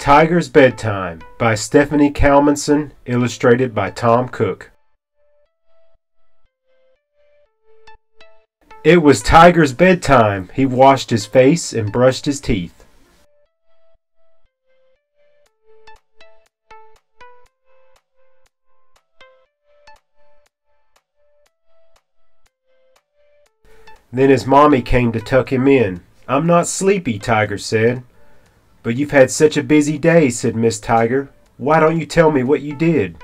Tiger's Bedtime by Stephanie Calmenson, illustrated by Tom Cooke. It was Tiger's bedtime. He washed his face and brushed his teeth. Then his mommy came to tuck him in. I'm not sleepy, Tiger said. But you've had such a busy day, said Miss Tiger. Why don't you tell me what you did?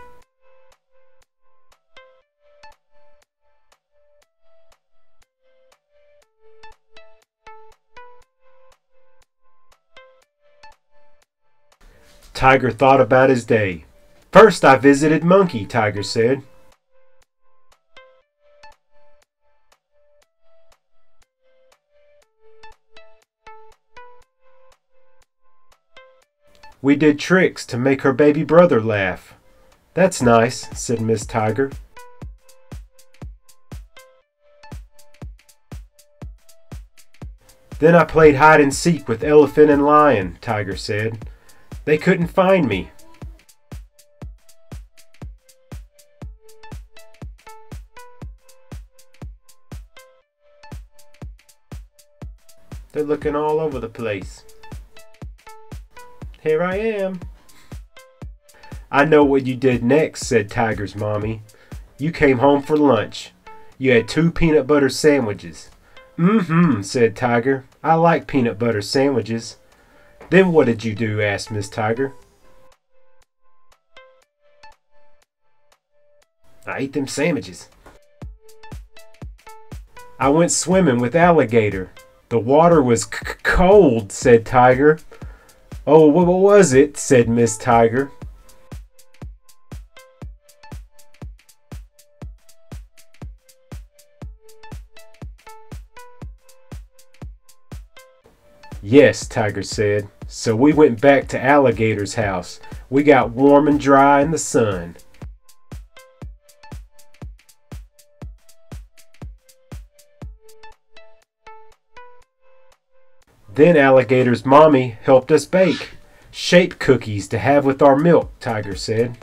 Tiger thought about his day. First I visited Monkey, Tiger said. We did tricks to make her baby brother laugh. That's nice, said Miss Tiger. Then I played hide and seek with Elephant and Lion, Tiger said. They couldn't find me. They're looking all over the place. Here I am. I know what you did next, said Tiger's mommy. You came home for lunch. You had two peanut butter sandwiches. Mm-hmm, said Tiger. I like peanut butter sandwiches. Then what did you do? asked Miss Tiger. I ate them sandwiches. I went swimming with Alligator. The water was cold, said Tiger. Oh, what was it? said Miss Tiger. Yes, Tiger said. So we went back to Alligator's house. We got warm and dry in the sun. Then Alligator's mommy helped us bake. Shape cookies to have with our milk, Tiger said.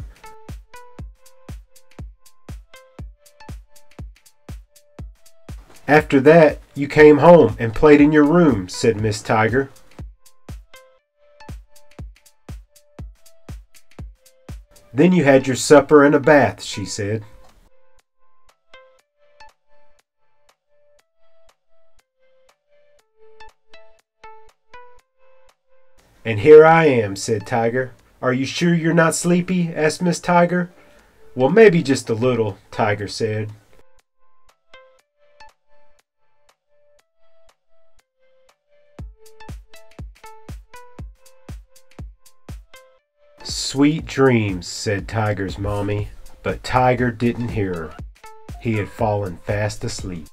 After that, you came home and played in your room, said Miss Tiger. Then you had your supper and a bath, she said. And here I am, said Tiger. Are you sure you're not sleepy? asked Miss Tiger. Well, maybe just a little, Tiger said. Sweet dreams, said Tiger's mommy, but Tiger didn't hear her. He had fallen fast asleep.